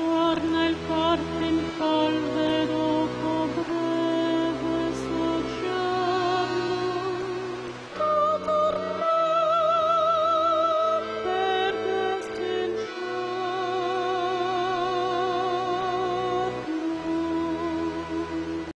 Torna il